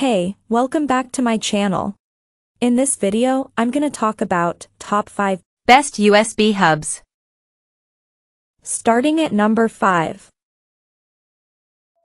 Hey, welcome back to my channel. In this video, I'm gonna talk about top 5 Best USB hubs. starting at number 5.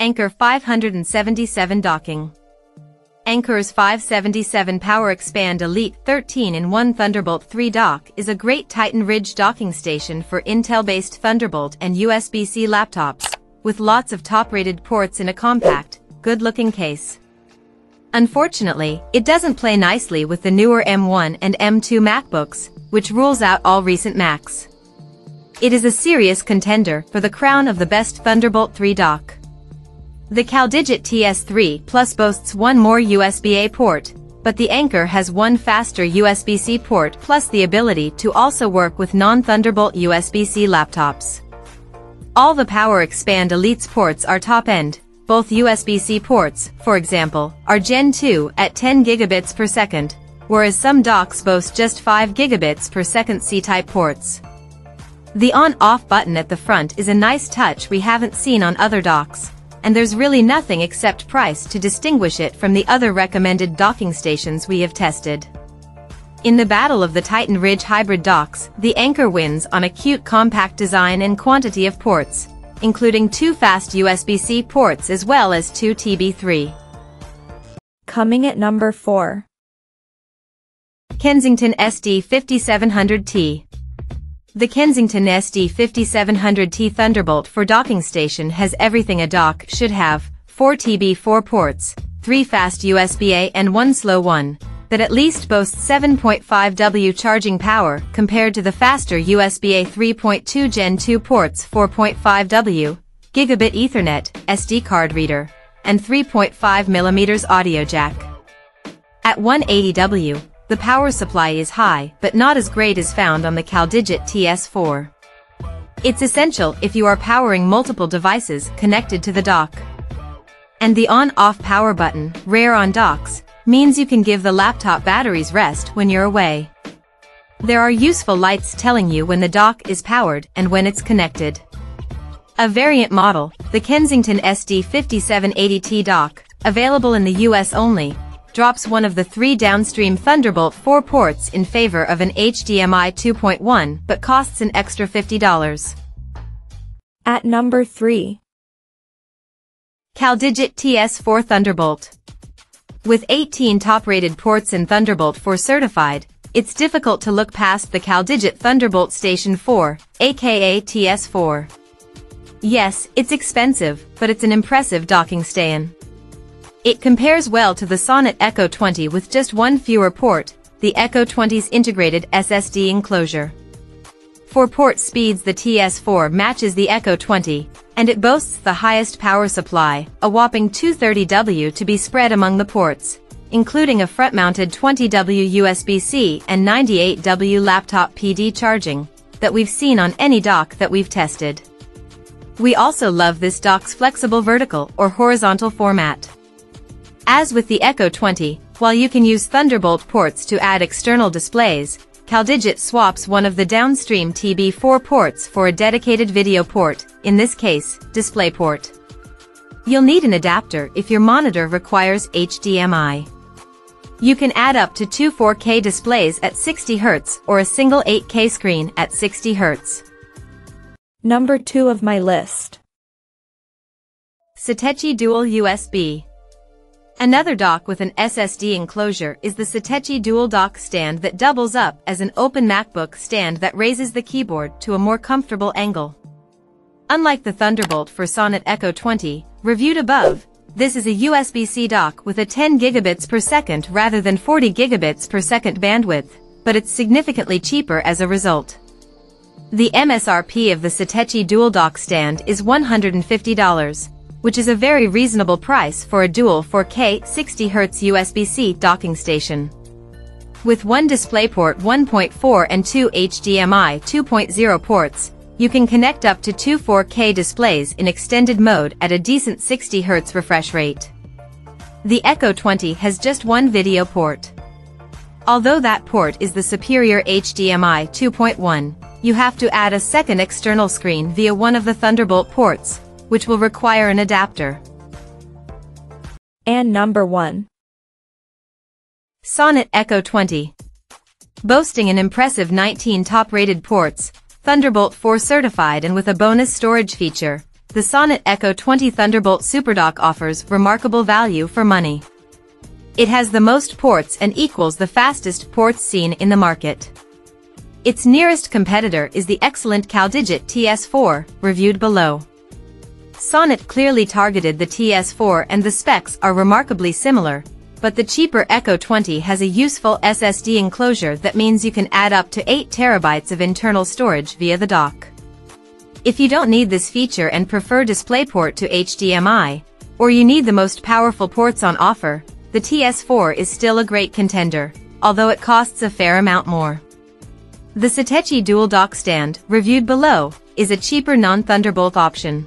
Anker 577 docking. Anker's 577 Power Expand Elite 13-in-1 Thunderbolt 3 dock is a great Titan Ridge docking station for Intel-based Thunderbolt and USB-C laptops, with lots of top-rated ports in a compact, good-looking case. Unfortunately, it doesn't play nicely with the newer M1 and M2 MacBooks, which rules out all recent Macs. It is a serious contender for the crown of the best Thunderbolt 3 dock. The CalDigit TS3 Plus boasts one more USB-A port, but the Anker has one faster USB-C port plus the ability to also work with non-Thunderbolt USB-C laptops. All the Power Expand Elites ports are top-end, both USB-C ports, for example, are Gen 2 at 10 gigabits per second, whereas some docks boast just 5 gigabits per second C-type ports. The on-off button at the front is a nice touch we haven't seen on other docks, and there's really nothing except price to distinguish it from the other recommended docking stations we have tested. In the battle of the Titan Ridge hybrid docks, the Anker wins on a cute compact design and quantity of ports, including two fast USB-C ports as well as two TB3. Coming at number 4. Kensington SD5700T The Kensington SD5700T Thunderbolt for docking station has everything a dock should have, 4 TB4 ports, 3 fast USB-A and 1 slow one, that at least boasts 7.5W charging power compared to the faster USB-A 3.2 Gen 2 ports 4.5W, Gigabit Ethernet, SD card reader, and 3.5mm audio jack. At 180W, the power supply is high but not as great as found on the CalDigit TS4. It's essential if you are powering multiple devices connected to the dock. And the on-off power button, rare on docks, means you can give the laptop batteries rest when you're away. There are useful lights telling you when the dock is powered and when it's connected. A variant model, the Kensington SD5780T dock, available in the US only, drops one of the three downstream Thunderbolt 4 ports in favor of an HDMI 2.1 but costs an extra $50. At number 3. CalDigit TS4 Thunderbolt. With 18 top-rated ports in Thunderbolt 4 certified, it's difficult to look past the CalDigit Thunderbolt Station 4, aka TS4. Yes, it's expensive, but it's an impressive docking station. It compares well to the Sonnet Echo 20 with just one fewer port, the Echo 20's integrated SSD enclosure. For port speeds the TS4 matches the Echo 20, and it boasts the highest power supply, a whopping 230W to be spread among the ports, including a front-mounted 20W USB-C and 98W laptop PD charging, that we've seen on any dock that we've tested. We also love this dock's flexible vertical or horizontal format. As with the Echo 20, while you can use Thunderbolt ports to add external displays, CalDigit swaps one of the downstream TB4 ports for a dedicated video port, in this case, DisplayPort. You'll need an adapter if your monitor requires HDMI. You can add up to two 4K displays at 60Hz or a single 8K screen at 60Hz. Number 2 of my list. Satechi Dual USB Another dock with an SSD enclosure is the Satechi Dual Dock stand that doubles up as an open MacBook stand that raises the keyboard to a more comfortable angle. Unlike the Thunderbolt for Sonnet Echo 20, reviewed above, this is a USB-C dock with a 10 gigabits per second rather than 40 gigabits per second bandwidth, but it's significantly cheaper as a result. The MSRP of the Satechi Dual Dock stand is $150 which is a very reasonable price for a dual 4K 60Hz USB-C docking station. With one DisplayPort 1.4 and two HDMI 2.0 ports, you can connect up to two 4K displays in extended mode at a decent 60Hz refresh rate. The Echo 20 has just one video port. Although that port is the superior HDMI 2.1, you have to add a second external screen via one of the Thunderbolt ports, which will require an adapter. And number 1. Sonnet Echo 20. Boasting an impressive 19 top-rated ports, Thunderbolt 4 certified and with a bonus storage feature, the Sonnet Echo 20 Thunderbolt SuperDock offers remarkable value for money. It has the most ports and equals the fastest ports seen in the market. Its nearest competitor is the excellent CalDigit TS4, reviewed below. Sonnet clearly targeted the TS4 and the specs are remarkably similar, but the cheaper Echo 20 has a useful SSD enclosure that means you can add up to 8 terabytes of internal storage via the dock. If you don't need this feature and prefer DisplayPort to HDMI, or you need the most powerful ports on offer, the TS4 is still a great contender, although it costs a fair amount more. The Satechi Dual Dock Stand, reviewed below, is a cheaper non-Thunderbolt option.